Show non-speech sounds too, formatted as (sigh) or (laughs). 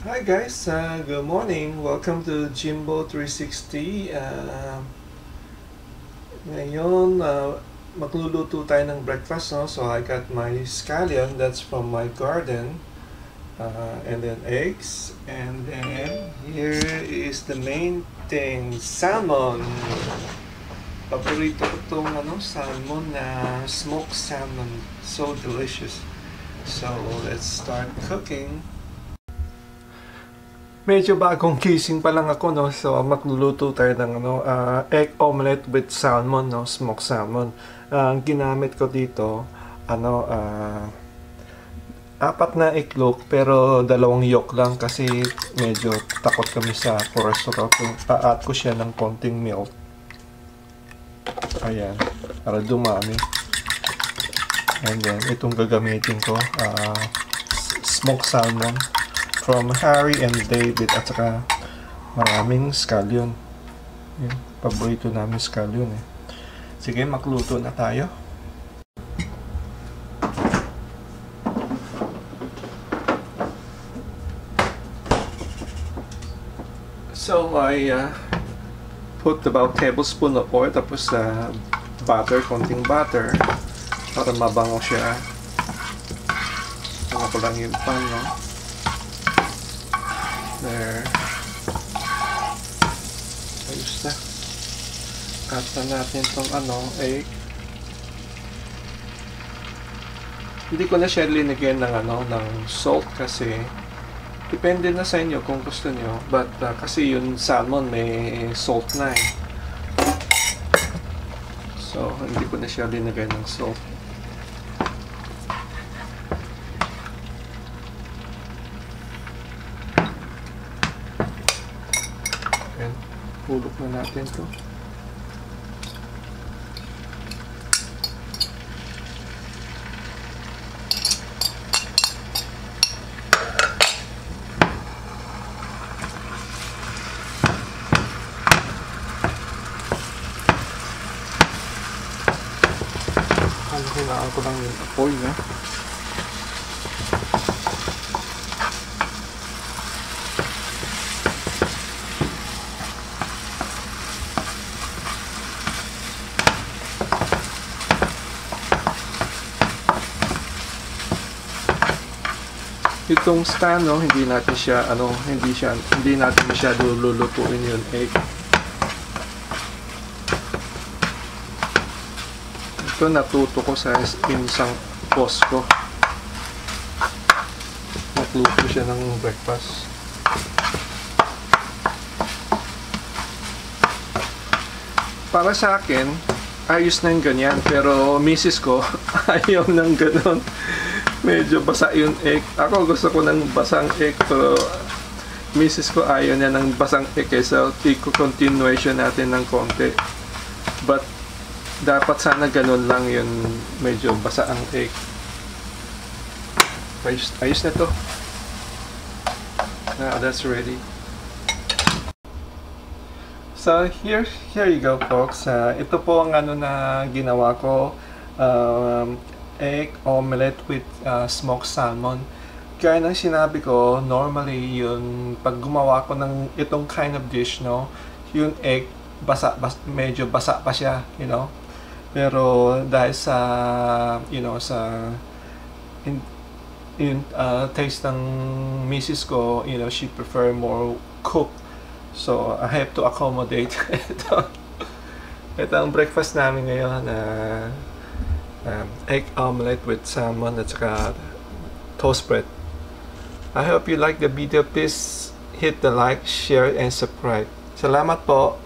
Hi guys, uh, good morning. Welcome to Jimbo 360. Uh, ngayon, uh, magluluto tayo ng breakfast, no? So I got my scallion, that's from my garden. Uh, and then eggs. And then here is the main thing, salmon. Paborito ko itong ano, salmon na smoked salmon. So delicious. So let's start cooking. Medyo bagong gising pa lang ako, no? So, magluluto tayo ng ano, uh, egg omelette with salmon, no? Smoked salmon. Uh, ang ginamit ko dito, ano, uh, apat na iklog, pero dalawang yolk lang kasi medyo takot kami sa cholesterol. Pa-add ko siya ng konting milk. Ayan, para dumami. And then, itong gagamitin ko, uh, smoked salmon from Harry and David at saka maraming scallion. Yun, paborito namin scallion eh. Sige, makluto na tayo. So, I uh, put about tablespoon of oil tapos uh, butter, konting butter para mabango siya. Ano ko lang yung pan, no? There. Ayos na. Cut na natin tong ano, egg. Hindi ko na siya linagyan ng ano, ng salt kasi depende na sa inyo kung gusto nyo. But uh, kasi yung salmon may salt na eh. So, hindi ko na siya linagyan ng salt. Ayan, hulok na natin to. Ang kailangan ko lang yung apoy na. Itong stand, no, hindi natin siya, ano, hindi siya, hindi natin masyado lulutuin yung egg. Ito natuto ko sa isang boss ko. Nagluto siya ng breakfast. Para sa akin, ayos na yung ganyan. Pero misis ko, (laughs) ayaw ng ganon. Medyo basa yung egg. Ako gusto ko ng basang egg pero misis ko ayaw niya ng basang egg eh. So, i-continuation natin ng konti. But, dapat sana ganun lang yung medyo basa ang egg. Ayos, ayos na to. Now, that's ready. So, here, here you go folks. Uh, ito po ang ano na ginawa ko. Um, egg omelette with uh, smoked salmon. Gaya ng sinabi ko, normally yun, pag gumawa ko ng itong kind of dish, no, yung egg, basa, bas, medyo basa pa siya, you know. Pero dahil sa, you know, sa in, in uh, taste ng misis ko, you know, she prefer more cooked. So, I have to accommodate (laughs) ito. ito ang breakfast namin ngayon. Uh, um, egg omelette with salmon at saka toast bread. I hope you like the video. Please hit the like, share, and subscribe. Salamat po.